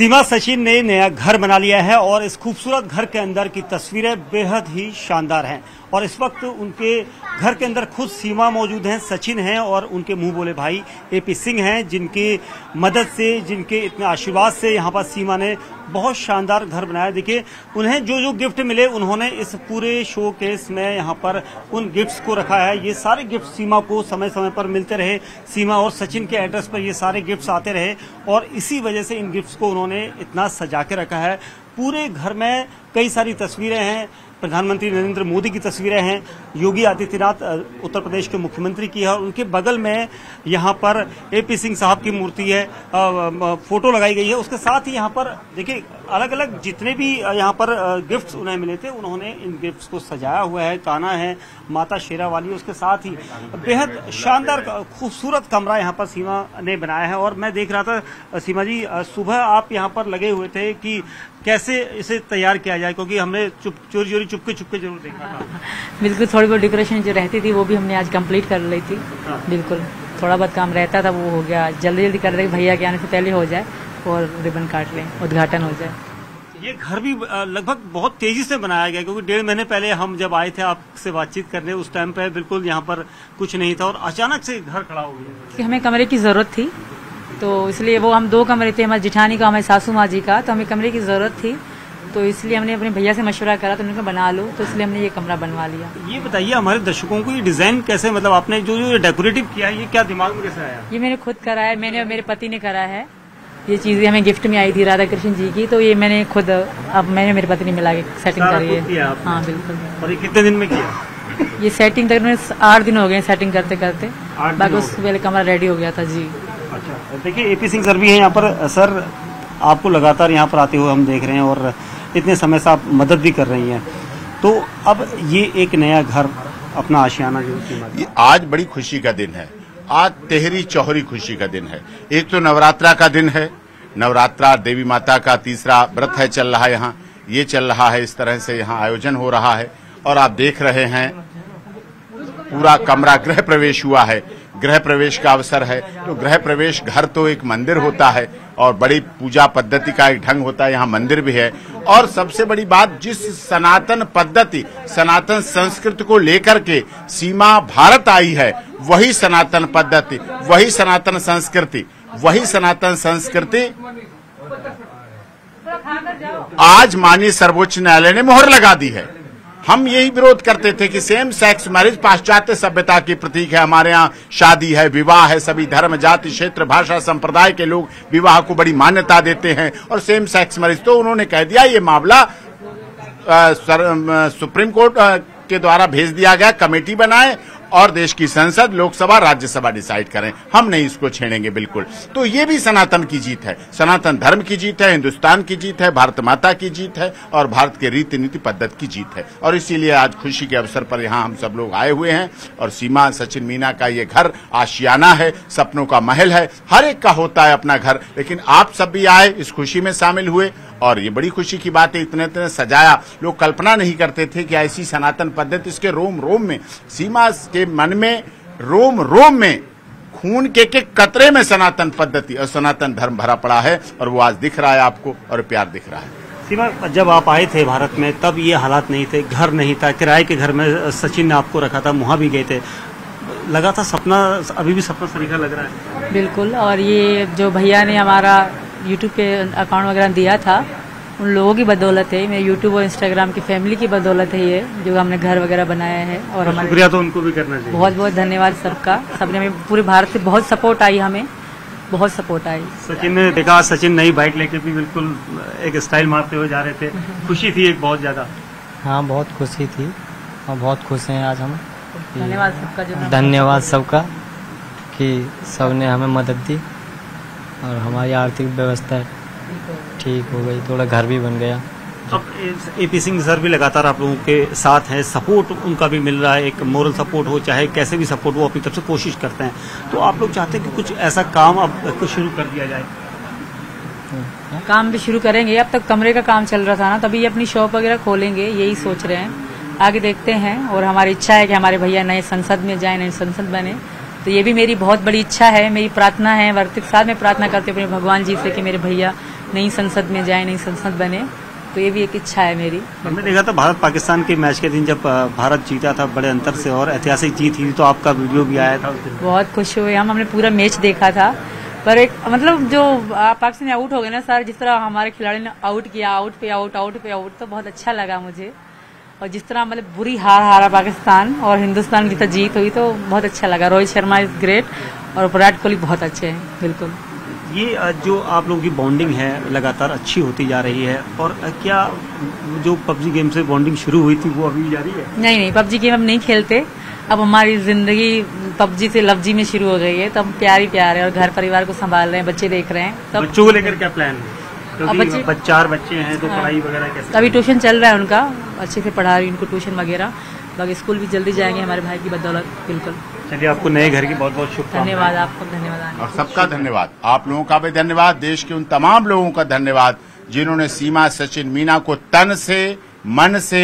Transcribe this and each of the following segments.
सीमा सचिन ने नया घर बना लिया है और इस खूबसूरत घर के अंदर की तस्वीरें बेहद ही शानदार हैं। और इस वक्त उनके घर के अंदर खुद सीमा मौजूद हैं, सचिन हैं और उनके मुँह बोले भाई एपी सिंह हैं, जिनकी मदद से, जिनके इतने आशीर्वाद से यहाँ पर सीमा ने बहुत शानदार घर बनाया। देखिए, उन्हें जो जो गिफ्ट मिले, उन्होंने इस पूरे शो केस में यहाँ पर उन गिफ्ट्स को रखा है। ये सारे गिफ्ट सीमा को समय समय पर मिलते रहे। सीमा और सचिन के एड्रेस पर ये सारे गिफ्ट्स आते रहे और इसी वजह से इन गिफ्ट्स को उन्होंने इतना सजा के रखा है। पूरे घर में कई सारी तस्वीरें हैं। प्रधानमंत्री नरेंद्र मोदी की तस्वीरें हैं। योगी आदित्यनाथ उत्तर प्रदेश के मुख्यमंत्री की है और उनके बगल में यहाँ पर एपी सिंह साहब की मूर्ति है। फ़ोटो लगाई गई है। उसके साथ ही यहाँ पर, देखिए अलग अलग जितने भी यहाँ पर गिफ्ट्स उन्हें मिले थे, उन्होंने इन गिफ्ट्स को सजाया हुआ है। काना है, माता शेरा वाली उसके साथ ही बेहद शानदार खूबसूरत कमरा यहाँ पर सीमा ने बनाया है। और मैं देख रहा था सीमा जी सुबह आप यहाँ पर लगे हुए थे कि कैसे इसे तैयार किया जाए क्योंकि हमने चुप चोरी चोरी चुपके चुपके ज़रूर देखा था। बिल्कुल थोड़ी बहुत डेकोरेशन जो रहती थी वो भी हमने आज कंप्लीट कर ली थी। हाँ। बिल्कुल थोड़ा बहुत काम रहता था वो हो गया। जल्दी जल्दी कर रहे भैया के आने से पहले हो जाए और रिबन काट लें उद्घाटन हो जाए। ये घर भी लगभग बहुत तेज़ी से बनाया गया क्योंकि डेढ़ महीने पहले हम जब आए थे आपसे बातचीत करने उस टाइम पे बिल्कुल यहाँ पर कुछ नहीं था और अचानक से घर खड़ा हो गया। कि हमें कमरे की ज़रूरत थी तो इसलिए वो हम दो कमरे थे हमारे जिठानी का हमारे सासू माँ जी का तो हमें कमरे की ज़रूरत थी। तो इसलिए हमने अपने भैया से मशवरा करा तो उन्होंने बना लो। तो इसलिए हमने ये कमरा बनवा लिया। ये बताइए हमारे दर्शकों को ये डिज़ाइन कैसे मतलब आपने जो जो डेकोरेटिव किया है ये क्या दिमाग में कैसे आया? ये मैंने खुद करा है मैंने और मेरे पति ने करा है। ये चीज़ें हमें गिफ्ट में आई थी राधा कृष्ण जी की तो ये मैंने खुद अब मैंने मेरे पति ने मिला के सेटिंग करी है। हाँ बिल्कुल। और ये कितने दिन में किया? ये सेटिंग तक आठ दिन हो गए सेटिंग करते करते। बाकी उससे पहले कमरा रेडी हो गया था जी। अच्छा देखिए एपी सिंह सर भी है यहाँ पर। सर आपको लगातार यहाँ पर आते हुए हम देख रहे हैं और इतने समय से आप मदद भी कर रही हैं। तो अब ये एक नया घर अपना आशियाना जो ये आज बड़ी खुशी का दिन है। आज तेहरी चौहरी खुशी का दिन है। एक तो नवरात्रा का दिन है। नवरात्रा देवी माता का तीसरा व्रत है, चल रहा है यहाँ। ये चल रहा है, इस तरह से यहाँ आयोजन हो रहा है। और आप देख रहे हैं, पूरा कमरा गृह प्रवेश हुआ है। गृह प्रवेश का अवसर है। तो गृह प्रवेश घर तो एक मंदिर होता है। और बड़ी पूजा पद्धति का एक ढंग होता है, यहाँ मंदिर भी है। और सबसे बड़ी बात, जिस सनातन पद्धति, सनातन संस्कृति को लेकर के सीमा भारत आई है, वही सनातन पद्धति, वही सनातन संस्कृति, वही सनातन संस्कृति। आज माननीय सर्वोच्च न्यायालय ने मोहर लगा दी है। हम यही विरोध करते थे कि सेम सेक्स मैरिज पाश्चात्य सभ्यता की प्रतीक है। हमारे यहाँ शादी है, विवाह है। सभी धर्म, जाति, क्षेत्र, भाषा, संप्रदाय के लोग विवाह को बड़ी मान्यता देते हैं और सेम सेक्स मैरिज तो उन्होंने कह दिया, ये मामला सुप्रीम कोर्ट के द्वारा भेज दिया गया, कमेटी बनाए और देश की संसद लोकसभा राज्यसभा डिसाइड करें। हम नहीं इसको छेड़ेंगे, बिल्कुल। तो ये भी सनातन की जीत है। सनातन धर्म की जीत है, हिंदुस्तान की जीत है, भारत माता की जीत है और भारत के रीति नीति पद्धति की जीत है। और इसीलिए आज खुशी के अवसर पर यहाँ हम सब लोग आए हुए हैं और सीमा सचिन मीना का ये घर आशियाना है, सपनों का महल है। हर एक का होता है अपना घर, लेकिन आप सब भी आए, इस खुशी में शामिल हुए और ये बड़ी खुशी की बात है, इतने इतने सजाया। लोग कल्पना नहीं करते थे कि ऐसी सनातन पद्धति इसके रोम रोम में, सीमा के मन में रोम रोम में खून के के कतरे में सनातन पद्धति और सनातन धर्म भरा पड़ा है और वो आज दिख रहा है आपको और प्यार दिख रहा है। सीमा जब आप आए थे भारत में तब ये हालात नहीं थे घर नहीं था किराए के घर में सचिन ने आपको रखा था वहाँ भी गए थे। लगा था सपना अभी भी सपना सरीखा लग रहा है? बिल्कुल और ये जो भैया ने हमारा यूट्यूब पे अकाउंट वगैरह दिया था उन लोगों की बदौलत है। मेरे यूट्यूब और इंस्टाग्राम की फैमिली की बदौलत है ये जो हमने घर वगैरह बनाया है और हमारे शुक्रिया तो उनको भी करना चाहिए। बहुत बहुत धन्यवाद सबका। सबने हमें पूरे भारत से बहुत सपोर्ट आई हमें। बहुत सपोर्ट आई। सचिन ने देखा सचिन नई बाइक लेके भी बिल्कुल एक स्टाइल मारते हुए जा रहे थे। खुशी थी एक बहुत ज़्यादा। हाँ बहुत खुशी थी और बहुत खुश हैं आज हम। धन्यवाद सबका जो धन्यवाद सबका कि सबने हमें मदद दी और हमारी आर्थिक व्यवस्था ठीक हो गई थोड़ा घर भी बन गया। अब एपी सिंह सर भी लगातार आप लोगों के साथ हैं सपोर्ट उनका भी मिल रहा है एक मोरल सपोर्ट हो चाहे कैसे भी सपोर्ट हो अपनी तरफ़ से कोशिश करते हैं। तो आप लोग चाहते हैं कि कुछ ऐसा काम अब कुछ शुरू कर दिया जाए? काम भी शुरू करेंगे। अब तक कमरे का काम चल रहा था ना तभी अपनी शॉप वगैरह खोलेंगे यही सोच रहे हैं। आगे देखते हैं और हमारी इच्छा है कि हमारे भैया नए संसद में जाए नए संसद बने। तो ये भी मेरी बहुत बड़ी इच्छा है मेरी प्रार्थना है वर्तिक साथ में प्रार्थना करते अपने भगवान जी से कि मेरे भैया नई संसद में जाए नई संसद बने तो ये भी एक इच्छा है मेरी। हमने देखा था भारत पाकिस्तान के मैच के दिन जब भारत जीता था बड़े अंतर से और ऐतिहासिक जीत हुई तो आपका वीडियो भी आया था बहुत खुश हुए हम हमने पूरा मैच देखा था। पर एक मतलब जो पाकिस्तान आउट हो गए ना सर जिस तरह हमारे खिलाड़ी ने आउट किया आउट पे आउट आउट पे आउट तो बहुत अच्छा लगा मुझे। और जिस तरह मतलब बुरी हार हारा पाकिस्तान और हिंदुस्तान की जितना जीत हुई तो बहुत अच्छा लगा। रोहित शर्मा इज़ ग्रेट और विराट कोहली बहुत अच्छे हैं बिल्कुल। ये जो आप लोगों की बॉन्डिंग है लगातार अच्छी होती जा रही है और क्या जो पबजी गेम से बॉन्डिंग शुरू हुई थी वो अभी भी जारी है? नहीं नहीं पबजी गेम हम नहीं खेलते। अब हमारी ज़िंदगी पबजी से लवजी में शुरू हो गई है तो हम प्यार ही प्यार है और घर परिवार को संभाल रहे हैं बच्चे देख रहे हैं तब बच्चों को लेकर क्या प्लान है? अब बच्चे- चार बच्चे हैं तो हाँ। पढ़ाई वगैरह कैसे अभी ट्यूशन चल रहा है उनका अच्छे से पढ़ा रही उनको ट्यूशन वगैरह। बाकी स्कूल भी जल्दी जाएँगे हमारे भाई की बदौलत बिल्कुल। चलिए आपको नए घर की बहुत बहुत शुभकामनाएँ। धन्यवाद आपको धन्यवाद और सबका धन्यवाद। आप लोगों का भी धन्यवाद देश के उन तमाम लोगों का धन्यवाद जिन्होंने सीमा सचिन मीना को तन से मन से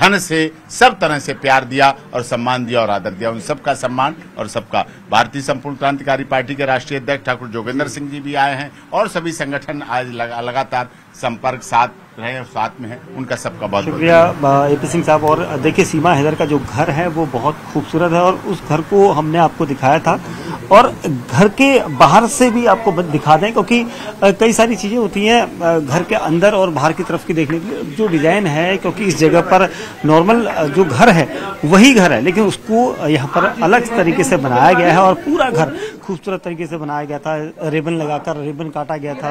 धन से सब तरह से प्यार दिया और सम्मान दिया और आदर दिया। उन सबका सम्मान और सबका। भारतीय संपूर्ण क्रांतिकारी पार्टी के राष्ट्रीय अध्यक्ष ठाकुर जोगेंद्र सिंह जी भी आए हैं और सभी संगठन आज लगा- लगातार संपर्क साथ रहे और साथ में है। उनका सबका बहुत शुक्रिया एपी सिंह साहब। और देखिए सीमा हैदर का जो घर है वो बहुत खूबसूरत है और उस घर को हमने आपको दिखाया था। और घर के बाहर से भी आपको दिखा दें, क्योंकि कई सारी चीज़ें होती हैं घर के अंदर और बाहर की तरफ़ की देखने के लिए। जो डिज़ाइन है, क्योंकि इस जगह पर नॉर्मल जो घर है, वही घर है, लेकिन उसको यहाँ पर अलग तरीके से बनाया गया है और पूरा घर खूबसूरत तरीके से बनाया गया था। रिबन लगाकर रिबन काटा गया था।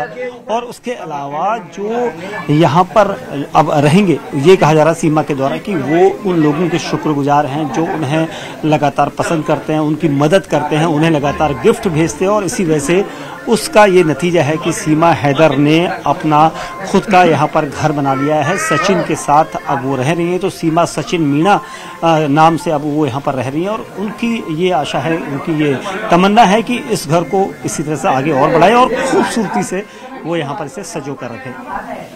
और उसके अलावा जो यहाँ पर अब रहेंगे, ये कहा जा रहा सीमा के द्वारा कि वो उन लोगों के शुक्रगुजार हैं, जो उन्हें लगातार पसंद करते हैं, उनकी मदद करते हैं, उन्हें लगातार गिफ्ट भेजते हैं और इसी वजह से उसका ये नतीजा है कि सीमा हैदर ने अपना खुद का यहाँ पर घर बना लिया है, सचिन के साथ अब वो रह रही हैं। तो सीमा, सचिन, मीणा नाम से अब वो यहाँ पर रह रही हैं और उनकी ये आशा है, उनकी ये तमन्ना है कि इस घर को इसी तरह से आगे और बढ़ाए और खूबसूरती से वो यहाँ पर इसे सजो कर रखें।